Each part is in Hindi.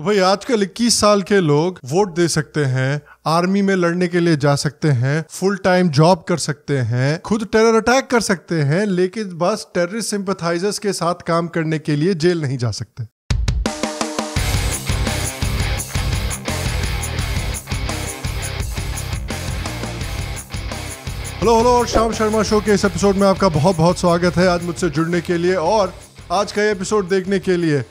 भाई, आजकल 21 साल के लोग वोट दे सकते हैं, आर्मी में लड़ने के लिए जा सकते हैं फुल टाइम जॉब कर सकते हैं, खुद टेरर अटैक कर सकते हैं, लेकिन बस टेररिस्ट सिंपथाइजर्स के साथ काम करने के लिए जेल नहीं जा सकते। हेलो हेलो, और श्याम शर्मा शो के इस एपिसोड में आपका बहुत बहुत स्वागत है आज मुझसे जुड़ने के लिए और आज का एपिसोड देखने के लिए।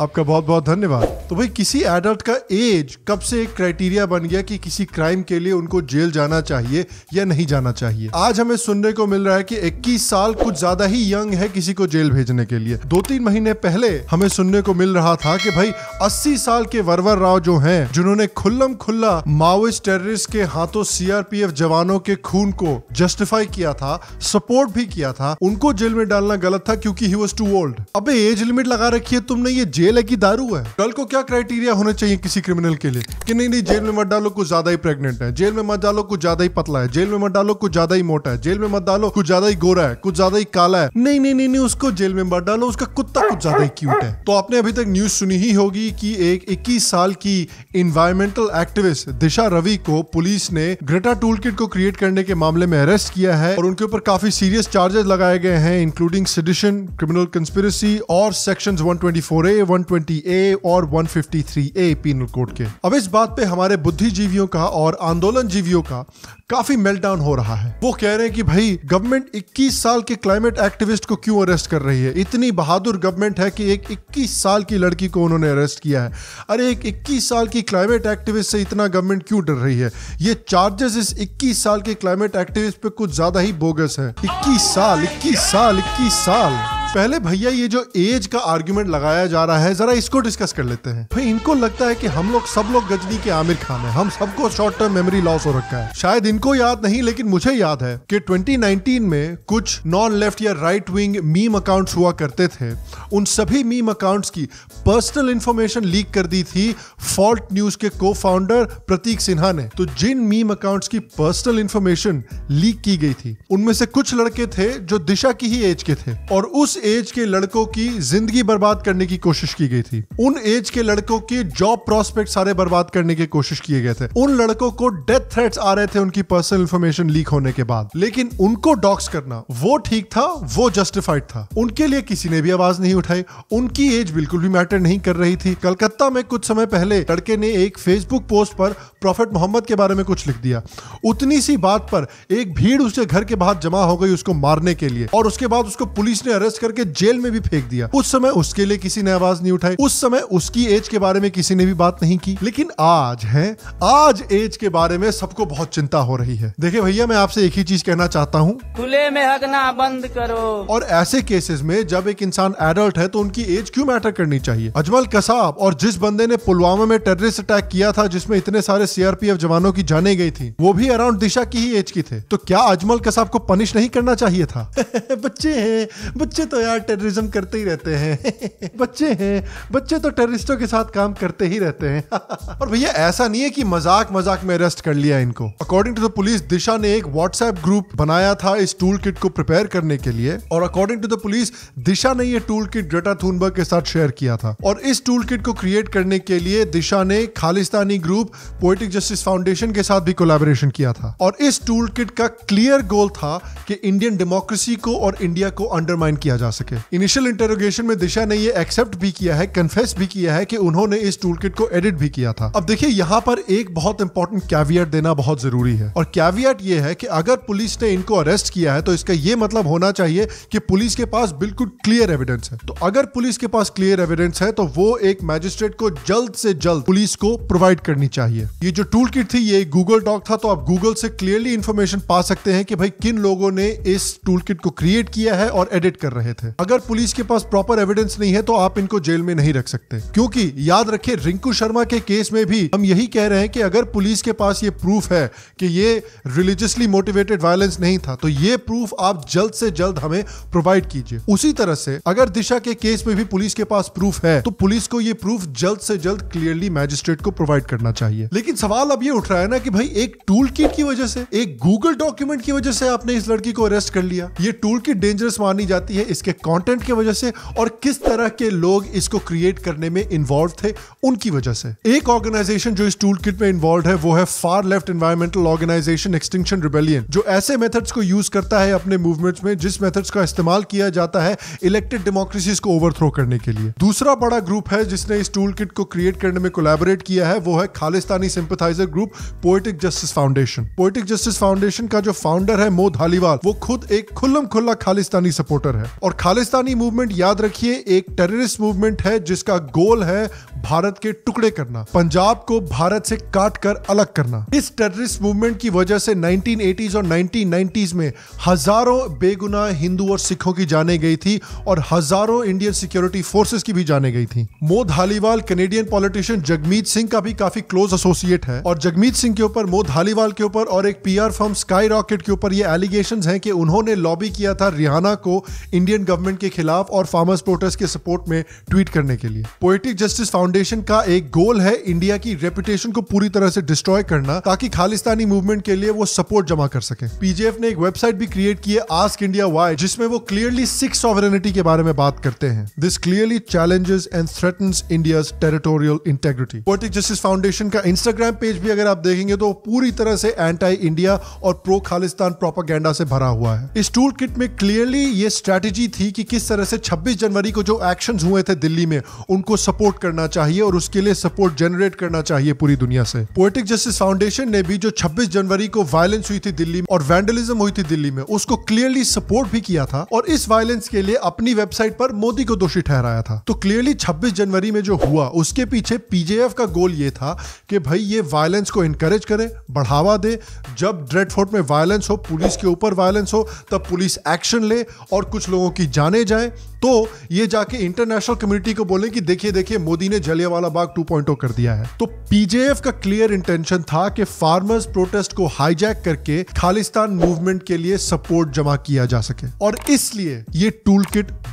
आपका बहुत बहुत धन्यवाद। तो भाई, किसी एडल्ट का एज कब से एक क्राइटेरिया बन गया कि किसी क्राइम के लिए उनको जेल जाना चाहिए या नहीं जाना चाहिए? आज हमें सुनने को मिल रहा है कि 21 साल कुछ ज़्यादा ही यंग है किसी को जेल भेजने के लिए। दो तीन महीने पहले हमें सुनने को मिल रहा था कि भाई 80 साल के वरवर राव जो है, जिन्होंने खुल्लम खुल्ला माओइस्ट टेररिस्ट के हाथों सीआरपीएफ जवानों के खून को जस्टिफाई किया था सपोर्ट भी किया था, उनको जेल में डालना गलत था क्योंकि he was too old above age limit लगा रखी है, तुमने ये जेल है कि दारू है। कल को क्या क्राइटेरिया होने चाहिए किसी क्रिमिनल के लिए? कि नहीं नहीं जेल में मत डालो कुछ ज़्यादा ही प्रेग्नेंट है। जेल में मत डालो कुछ ज़्यादा ही पतला है। जेल में मत डालो कुछ ज़्यादा ही मोटा है। जेल में मत डालो कुछ ज़्यादा ही गोरा है कुछ ज़्यादा ही काला है। नहीं नहीं नहीं नहीं उसको जेल में मत डालो उसका कुत्ता कुछ ज़्यादा ही क्यूट है। तो आपने अभी तक न्यूज़ सुनी ही होगी कि एक 21 साल की इन्वायरमेंटल एक्टिविस्ट दिशा रवि को पुलिस ने ग्रेटा टूल को क्रिएट करने के मामले में अरेस्ट किया है और उनके ऊपर काफ़ी सीरियस चार्जेस लगाए गए हैं इंक्लूडिंग सिडिशन क्रिमिनल कंस्पिरेसी और सेक्शन 124A, 120A और 153A पीनल कोड के। अब इस बात पे हमारे बुद्धिजीवियों का और आंदोलन जीवियों का काफ़ी मेल्टडाउन हो रहा है। वो कह रहे हैं कि भाई गवर्नमेंट 21 साल के क्लाइमेट एक्टिविस्ट को क्यों अरेस्ट कर रही है? इतनी बहादुर गवर्नमेंट है कि एक 21 साल की लड़की को उन्होंने अरेस्ट किया है। अरे, एक 21 साल की क्लाइमेट एक्टिविस्ट से इतना गवर्नमेंट क्यों डर रही है? ये चार्जेस इस 21 साल के क्लाइमेट एक्टिविस्ट पे कुछ ज़्यादा ही बोगस है। 21 साल 21 साल 21 साल। पहले भैया ये जो एज का आर्गुमेंट लगाया जा रहा है, जरा इसको डिस्कस कर लेते हैं। भाई, इनको लगता है कि हम लोग सब लोग गजनी के आमिर खान है। हम सबको शॉर्ट टर्म मेमोरी लॉस हो रखा है। शायद इनको याद नहीं, लेकिन मुझे याद है कि 2019 में कुछ नॉन लेफ़्ट या राइट विंग मीम अकाउंट्स हुआ करते थे। उन सभी मीम अकाउंट्स की पर्सनल इंफॉर्मेशन लीक कर दी थी फॉल्ट न्यूज़ के को फाउंडर प्रतीक सिन्हा ने। तो जिन मीम अकाउंट्स की पर्सनल इंफॉर्मेशन लीक की गई थी, उनमें से कुछ लड़के थे जो दिशा की ही एज के थे। और उस एज के लड़कों की ज़िंदगी बर्बाद करने की कोशिश की गई थी। उन एज के लड़कों के जॉब प्रोस्पेक्ट सारे बर्बाद करने की कोशिश किए गए थे। उन लड़कों को डेथ थ्रेट्स आ रहे थे उनकी पर्सनल इंफॉर्मेशन लीक होने के बाद। लेकिन उनको डॉक्स करना, वो ठीक था, वो जस्टिफाइड था। उनके लिए किसी ने भी आवाज़ नहीं उठाई। उनकी एज बिल्कुल भी मैटर नहीं कर रही थी। कलकत्ता में कुछ समय पहले लड़के ने एक फेसबुक पोस्ट पर प्रॉफिट मोहम्मद के बारे में कुछ लिख दिया। उतनी सी बात पर एक भीड़ उसके घर के बाहर जमा हो गई उसको मारने के लिए। और उसके बाद उसको पुलिस ने अरेस्ट करके जेल में भी फेंक दिया। उस समय उसके लिए किसी ने आवाज़ नहीं उठाई। उस समय उसकी एज के बारे में किसी ने भी बात नहीं की। लेकिन आज है। आज एज के बारे में सबको बहुत चिंता हो रही है। देखिए भैया मैं आपसे एक ही चीज़ कहना चाहता हूँ। खुले में हगना बंद करो। और ऐसे केसेस में जब एक इंसान एडल्ट है तो उनकी एज क्यों मैटर करनी चाहिए? अजमल कसाब और जिस बंदे ने पुलवामा में टेररिस्ट अटैक किया था जिसमें इतने सारे सीआरपीएफ जवानों की जाने गई थी वो भी अराउंड दिशा की ही एज की थे। तो क्या अजमल कसाब को पनिश नहीं करना चाहिए था? बच्चे हैं बच्चे तो यार टेररिज्म करते ही रहते हैं। बच्चे हैं। बच्चे तो टेररिस्टों के साथ काम करते ही रहते हैं। और भैया, ऐसा नहीं है कि मज़ाक मज़ाक में अरेस्ट कर लिया इनको। According to the police Disha ने एक व्हाट्सएप ग्रुप बनाया था इस टूल किट को प्रिपेयर करने के लिए। और according to the police Disha ने ये टूल किट ग्रेटा थूनबर्ग के साथ शेयर किया था। और इस टूल किट को क्रिएट करने के लिए दिशा ने Khalistani group poetic justice foundation के साथ भी कोलैबोरेशन किया था। और इस टूल किट का क्लियर गोल था कि इंडियन डेमोक्रेसी को और इंडिया को अंडरमाइन किया जा सके। इनिशियल इंटरोगेशन में दिशा ने ये एक्सेप्ट भी किया है कन्फेस भी किया है कि उन्होंने इस टूल को एडिट भी किया था। अब देखिए, यहाँ पर एक बहुत इंपॉर्टेंट कैवियट देना बहुत ज़रूरी है। और कैवियट ये है कि अगर पुलिस ने इनको अरेस्ट किया है तो इसका ये मतलब होना चाहिए कि पुलिस के पास बिल्कुल क्लियर एविडेंस है। तो अगर पुलिस के पास क्लियर एविडेंस है तो वो एक मैजिस्ट्रेट को जल्द से जल्द पुलिस को प्रोवाइड करनी चाहिए। ये जो टूल किट थी, ये गूगल डॉक था तो आप गूगल से क्लियरली इंफॉर्मेशन पा सकते हैं कि भाई किन लोगों ने इस टूल किट को क्रिएट किया है और एडिट कर रहे थे। अगर पुलिस के पास प्रॉपर एविडेंस नहीं है तो आप इनको जेल में नहीं रख सकते। क्योंकि याद रखिए, रिंकू शर्मा के केस में भी हम यही कह रहे हैं कि अगर पुलिस के पास ये प्रूफ है कि ये रिलीजियसली मोटिवेटेड वायलेंस नहीं था तो ये प्रूफ आप जल्द से जल्द हमें प्रोवाइड कीजिए। उसी तरह से अगर दिशा के केस में भी पुलिस के पास प्रूफ है तो पुलिस को ये प्रूफ जल्द से जल्द क्लियरली मैजिस्ट्रेट को प्रोवाइड करना चाहिए। लेकिन सवाल अब ये उठ रहा है ना कि भाई, एक टूल किट की वजह से, एक गूगल डॉक्यूमेंट की वजह से आपने इस लड़की को अरेस्ट कर लिया। ये टूल किट डेंजरस मानी जाती है इसके कंटेंट की वजह से और किस तरह के लोग इसको क्रिएट करने में इन्वॉल्व थे, उनकी वजह से। एक ऑर्गेनाइजेशन जो इस टूल किट में इन्वॉल्व है, वो है far left environmental organisation extinction rebellion जो ऐसे मेथड्स को यूज़ करता है अपने मूवमेंट्स में, जिस मेथड्स का इस्तेमाल किया जाता है इलेक्टेड डेमोक्रेसीज को ओवरथ्रो करने के लिए। दूसरा बड़ा ग्रुप है जिसने इस टूल किट को क्रिएट करने में कोलेबोरेट किया है, वो है Khalistani sympathiser group poetic justice foundation poetic justice foundation का जो फाउंडर है मो धालीवाल वो खुद एक खुल्लम खुल्ला खालिस्तानी सपोर्टर है। और खालिस्तानी मूवमेंट याद रखिए एक टेररिस्ट मूवमेंट है जिसका गोल है भारत के टुकड़े करना, पंजाब को भारत से काट कर अलग करना। इस टेररिस्ट मूवमेंट की वजह से 1980s और 1990s में हज़ारों बेगुनाह हिंदू और सिखों की जाने गई थी और हज़ारों इंडियन सिक्योरिटी फोर्सेस की भी जाने गई थी। मो धालीवाल कैनेडियन पॉलिटिशियन जगमीत सिंह का भी काफ़ी क्लोज एसोसिएट है और जगमीत सिंह के ऊपर मो धालीवाल के ऊपर और एक पीआर फर्म स्काई रॉकेट के ऊपर ये एलिगेशन है कि उन्होंने लॉबी किया था रिहाना को इंडियन गवर्नमेंट के खिलाफ और फार्मर्स प्रोटेस्ट के सपोर्ट में ट्वीट करने के लिए। पोएटिक जस्टिस फाउंडेशन का एक गोल है इंडिया की रेपुटेशन को पूरी तरह से डिस्ट्रॉय करना, ताकि खालिस्तानी मूवमेंट के लिए वो सपोर्ट जमा कर सके। पीजेएफ ने एक वेबसाइट भी क्रिएट की है आस्क इंडिया वाई जिसमें वो क्लियरली सिक्स सॉवरेनिटी के बारे में बात करते हैं। This clearly challenges and threatens India's territorial integrity poetic justice foundation का इंस्टाग्राम पेज भी अगर आप देखेंगे तो पूरी तरह से एंटी इंडिया और प्रो खालिस्तान प्रोपागेंडा से भरा हुआ है। इस टूल किट में क्लियरली ये स्ट्रेटेजी थी कि किस तरह से 26 जनवरी को जो एक्शन हुए थे दिल्ली में, उनको सपोर्ट करना चाहिए। और उसके लिए सपोर्ट जनरेट करना चाहिए पूरी दुनिया से। पोएटिक जस्टिस फाउंडेशन ने भी जो 26 जनवरी को वायलेंस हुई थी दिल्ली में और वैंडलिज्म हुई थी दिल्ली में, उसको क्लियरली सपोर्ट भी किया था और इस वायलेंस के लिए अपनी वेबसाइट पर मोदी को दोषी ठहराया था। तो क्लियरली 26 जनवरी में जो हुआ, उसके पीछे पीजेएफ का गोल ये था कि भाई ये वायलेंस को इनकरेज करे, बढ़ावा दे। जब ड्रेडफोर्ट में वायलेंस हो पुलिस के ऊपर वायलेंस हो, तब पुलिस एक्शन ले और कुछ लोगों की जाने जाए। तो ये जाके इंटरनेशनल कम्युनिटी को बोले कि देखिए देखिए, मोदी ने जलियावाला बाग 2.0 कर दिया है। तो पीजेएफ का क्लियर इंटेंशन था कि फार्मर्स प्रोटेस्ट को हाईजैक करके खालिस्तान मूवमेंट के लिए सपोर्ट जमा किया जा सके। और इसलिए ये टूल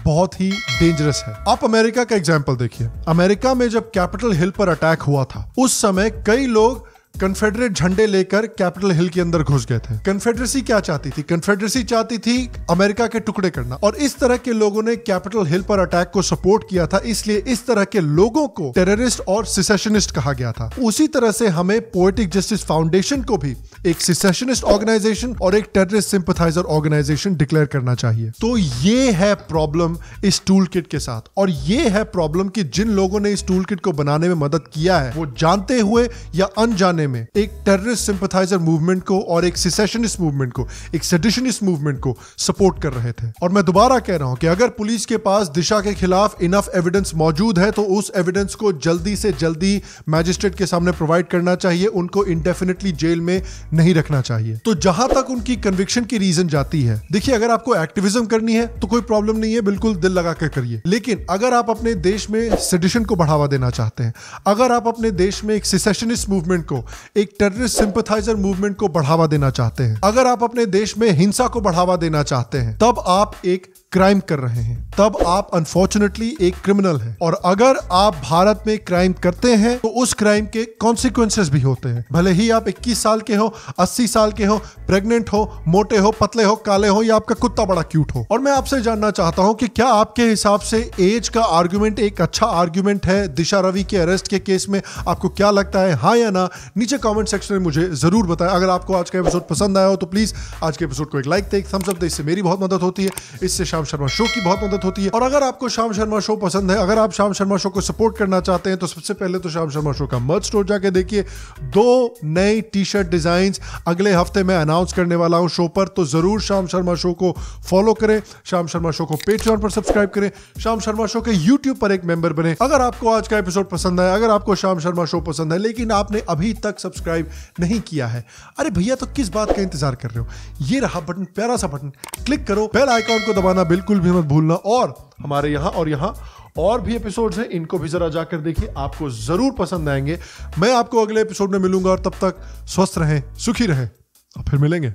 बहुत ही डेंजरस है। आप अमेरिका का एग्ज़ाम्पल देखिए। अमेरिका में जब कैपिटल हिल पर अटैक हुआ था, उस समय कई लोग कन्फेडरेट झंडे लेकर कैपिटल हिल के अंदर घुस गए थे। कन्फेडरेसी क्या चाहती थी? कन्फेडरेसी चाहती थी अमेरिका के टुकड़े करना। और इस तरह के लोगों ने कैपिटल हिल पर अटैक को सपोर्ट किया था, इसलिए इस तरह के लोगों को टेररिस्ट और सिसेशनिस्ट कहा गया था। उसी तरह से हमें पोएटिक जस्टिस फाउंडेशन को भी एक सिसेशनिस्ट ऑर्गेनाइजेशन और एक टेररिस्ट सिंपथाइजर ऑर्गेनाइजेशन डिक्लेयर करना चाहिए। तो ये है प्रॉब्लम इस टूल किट के साथ। और ये है प्रॉब्लम कि जिन लोगों ने इस टूल किट को बनाने में मदद किया है, वो जानते हुए या अनजाने में एक टेररिस्ट सिंपथाइजर मूवमेंट को और एक सिसेशनिस्ट मूवमेंट को, एक सेडिशनिस्ट मूवमेंट को सपोर्ट कर रहे थे। और मैं दोबारा कह रहा हूँ कि अगर पुलिस के पास दिशा के खिलाफ इनफ एविडेंस मौजूद है तो उस एविडेंस को जल्दी से जल्दी मैजिस्ट्रेट के सामने प्रोवाइड करना चाहिए, उनको इंडेफिनेटली जेल में नहीं रखना चाहिए। तो जहाँ तक उनकी कन्विक्शन की रीजन जाती है, देखिए अगर आपको एक्टिविज्म करनी है तो कोई प्रॉब्लम नहीं है, बिल्कुल दिल लगा कर करिए। लेकिन अगर आप अपने देश में सेडिशन को बढ़ावा देना चाहते हैं, अगर आप अपने देश में एक सिसेशनिस्ट मूवमेंट को एक टेररिस्ट सिंपथाइजर मूवमेंट को बढ़ावा देना चाहते हैं। अगर आप अपने देश में हिंसा को बढ़ावा देना चाहते हैं, तब आप एक क्राइम कर रहे हैं। तब आप अनफॉर्चुनेटली एक क्रिमिनल हैं। और अगर आप भारत में क्राइम करते हैं तो उस क्राइम के कॉन्सिक्वेंसेस भी होते हैं। भले ही आप 21 साल के हो 80 साल के हो प्रेग्नेंट हो, मोटे हो, पतले हो, काले हो, या आपका कुत्ता बड़ा क्यूट हो। और मैं आपसे जानना चाहता हूँ कि क्या आपके हिसाब से एज का आर्ग्यूमेंट एक अच्छा आर्ग्यूमेंट है? दिशा रवि के अरेस्ट के केस में आपको क्या लगता है? हाँ या ना? नीचे कॉमेंट सेक्शन में मुझे ज़रूर बताएँ। अगर आपको आज का एपिसोड पसंद आया हो तो प्लीज़ आज के एपिसोड को एक लाइक दे। थम्स अप दे, इससे मेरी बहुत मदद होती है। इससे श्याम शर्मा शो की बहुत मदद होती है। और अगर आपको श्याम शर्मा शो पसंद है, अगर आप श्याम शर्मा शो को सपोर्ट करना चाहते हैं तो सबसे पहले तो श्याम शर्मा शो का मर्च स्टोर जाके देखिए। दो नई टी शर्ट डिज़ाइन अगले हफ़्ते में अनाउंस करने वाला हूँ शो पर तो ज़रूर श्याम शर्मा शो को फॉलो करें। श्याम शर्मा शो को पेट्रियन पर सब्सक्राइब करें। श्याम शर्मा शो के यूट्यूब पर एक मेंबर बने। अगर आपको आज का एपिसोड पसंद आया, अगर आपको श्याम शर्मा शो पसंद है, लेकिन आपने अभी तक सब्सक्राइब नहीं किया है, अरे भैया तो किस बात का इंतज़ार कर रहे हो? ये रहा बटन प्यारा सा बटन क्लिक करो बेल आइकॉन को दबाना बिल्कुल भी मत भूलना। और हमारे यहाँ और यहाँ और भी एपिसोड्स हैं। इनको भी जरा जाकर देखिए। आपको ज़रूर पसंद आएँगे। मैं आपको अगले एपिसोड में मिलूँगा और तब तक स्वस्थ रहें, सुखी रहें। और फिर मिलेंगे।